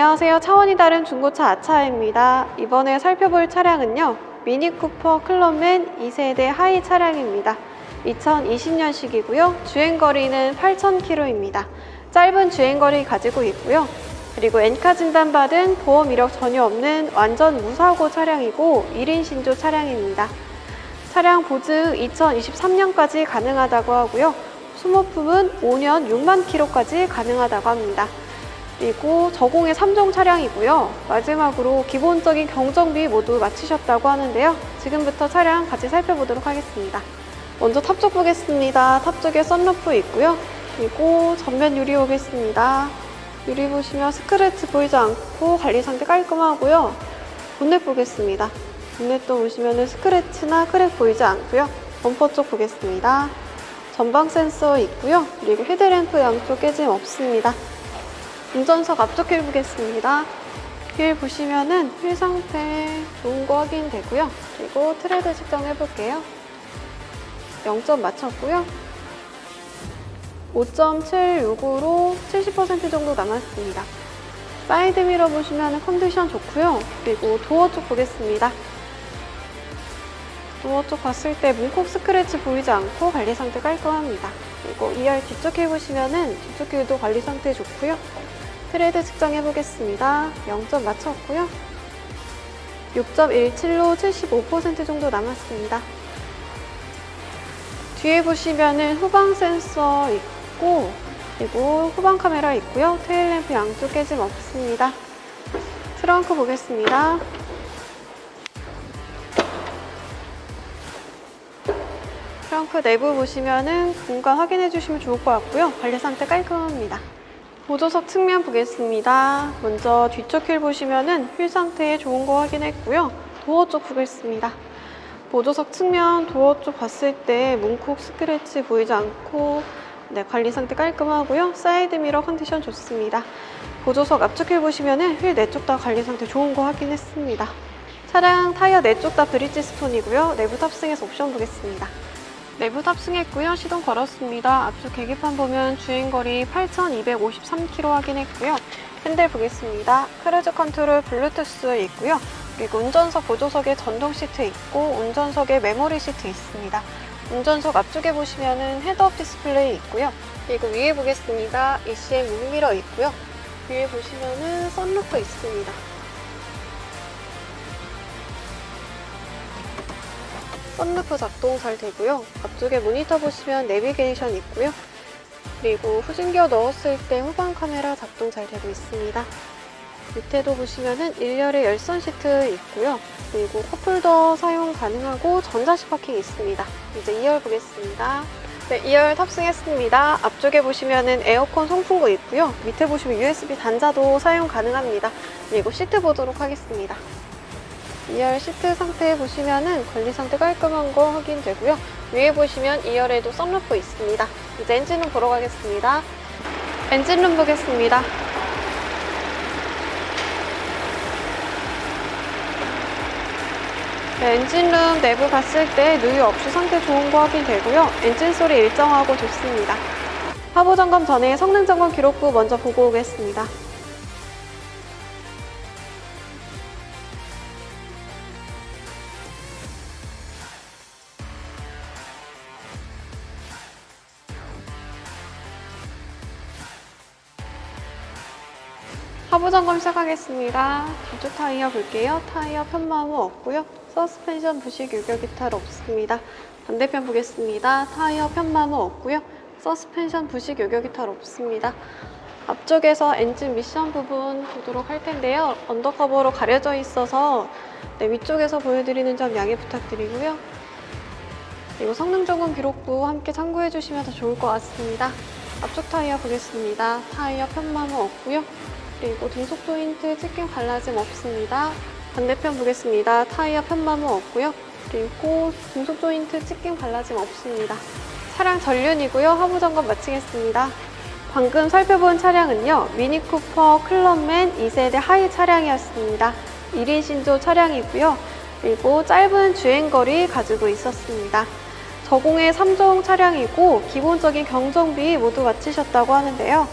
안녕하세요. 차원이 다른 중고차 아차입니다. 이번에 살펴볼 차량은요. 미니쿠퍼 클럽맨 2세대 하이 차량입니다. 2020년식이고요. 주행거리는 8,000km입니다. 짧은 주행거리 가지고 있고요. 그리고 엔카 진단받은 보험 이력 전혀 없는 완전 무사고 차량이고 1인 신조 차량입니다. 차량 보증 2023년까지 가능하다고 하고요. 소모품은 5년 6만 킬로까지 가능하다고 합니다. 그리고 저공해 3종 차량이고요. 마지막으로 기본적인 경정비 모두 마치셨다고 하는데요. 지금부터 차량 같이 살펴보도록 하겠습니다. 먼저 탑쪽 보겠습니다. 탑 쪽에 썬루프 있고요. 그리고 전면 유리 보겠습니다. 유리 보시면 스크래치 보이지 않고 관리 상태 깔끔하고요. 본넷 보겠습니다. 본넷도 보시면 스크래치나 크랙 보이지 않고요. 범퍼 쪽 보겠습니다. 전방 센서 있고요. 그리고 헤드램프 양쪽 깨짐 없습니다. 운전석 앞쪽 휠 보겠습니다. 휠 보시면은 휠 상태 좋은 거 확인되고요. 그리고 트레드 측정해 볼게요. 0점 맞췄고요. 5.76으로 70% 정도 남았습니다. 사이드 미러 보시면 컨디션 좋고요. 그리고 도어 쪽 보겠습니다. 도어 쪽 봤을 때 문콕 스크래치 보이지 않고 관리 상태 깔끔합니다. 그리고 2열 뒤쪽 휠 보시면은 뒤쪽 휠도 관리 상태 좋고요. 트레드 측정해 보겠습니다. 0점 맞췄고요. 6.17로 75% 정도 남았습니다. 뒤에 보시면은 후방 센서 있고 그리고 후방 카메라 있고요. 테일 램프 양쪽 깨짐 없습니다. 트렁크 보겠습니다. 트렁크 내부 보시면은 공간 확인해 주시면 좋을 것 같고요. 관리 상태 깔끔합니다. 보조석 측면 보겠습니다. 먼저 뒤쪽 휠 보시면은 휠 상태 좋은 거 확인했고요. 도어 쪽 보겠습니다. 보조석 측면 도어 쪽 봤을 때 문콕 스크래치 보이지 않고 네, 관리 상태 깔끔하고요. 사이드 미러 컨디션 좋습니다. 보조석 앞쪽 휠 보시면은 휠 네 짝 다 관리 상태 좋은 거 확인했습니다. 차량 타이어 네 짝 다 브릿지 스톤이고요. 내부 탑승해서 옵션 보겠습니다. 내부 탑승했고요. 시동 걸었습니다. 앞쪽 계기판 보면 주행거리 8,253km 확인했고요. 핸들 보겠습니다. 크루즈 컨트롤 블루투스 있고요. 그리고 운전석 보조석에 전동 시트 있고 운전석에 메모리 시트 있습니다. 운전석 앞쪽에 보시면은 헤드업 디스플레이 있고요. 그리고 위에 보겠습니다. ECM 룸미러 있고요. 위에 보시면은 썬루프 있습니다. 썬루프 작동 잘 되고요. 앞쪽에 모니터 보시면 내비게이션 있고요. 그리고 후진기어 넣었을 때 후방 카메라 작동 잘 되고 있습니다. 밑에도 보시면은 1열에 열선 시트 있고요. 그리고 컵홀더 사용 가능하고 전자식 파킹 있습니다. 이제 2열 보겠습니다. 네, 2열 탑승했습니다. 앞쪽에 보시면은 에어컨 송풍구 있고요. 밑에 보시면 USB 단자도 사용 가능합니다. 그리고 시트 보도록 하겠습니다. 2열 시트 상태 보시면은 관리 상태 깔끔한 거 확인되고요. 위에 보시면 2열에도 썬루프 있습니다. 이제 엔진룸 보러 가겠습니다. 엔진룸 보겠습니다. 네, 엔진룸 내부 봤을 때 누유 없이 상태 좋은 거 확인되고요. 엔진 소리 일정하고 좋습니다. 하부 점검 전에 성능 점검 기록부 먼저 보고 오겠습니다. 하부 점검 시작하겠습니다. 뒤쪽 타이어 볼게요. 타이어 편마모 없고요. 서스펜션 부식 유격 이탈 없습니다. 반대편 보겠습니다. 타이어 편마모 없고요. 서스펜션 부식 유격 이탈 없습니다. 앞쪽에서 엔진 미션 부분 보도록 할 텐데요. 언더커버로 가려져 있어서 네, 위쪽에서 보여드리는 점 양해 부탁드리고요. 그리고 성능 점검 기록부 함께 참고해 주시면 더 좋을 것 같습니다. 앞쪽 타이어 보겠습니다. 타이어 편마모 없고요. 그리고 등속 조인트 찍힘 갈라짐 없습니다. 반대편 보겠습니다. 타이어 편마모 없고요. 그리고 등속 조인트 찍힘 갈라짐 없습니다. 차량 전륜이고요. 하부 점검 마치겠습니다. 방금 살펴본 차량은요. 미니쿠퍼 클럽맨 2세대 하이 차량이었습니다. 1인 신조 차량이고요. 그리고 짧은 주행거리 가지고 있었습니다. 저공의 3종 차량이고 기본적인 경정비 모두 마치셨다고 하는데요.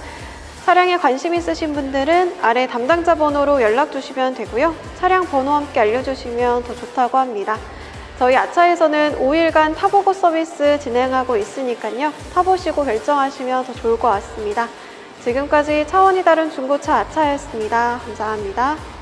차량에 관심 있으신 분들은 아래 담당자 번호로 연락 주시면 되고요. 차량 번호 함께 알려주시면 더 좋다고 합니다. 저희 아차에서는 5일간 타보고 서비스 진행하고 있으니까요. 타보시고 결정하시면 더 좋을 것 같습니다. 지금까지 차원이 다른 중고차 아차였습니다. 감사합니다.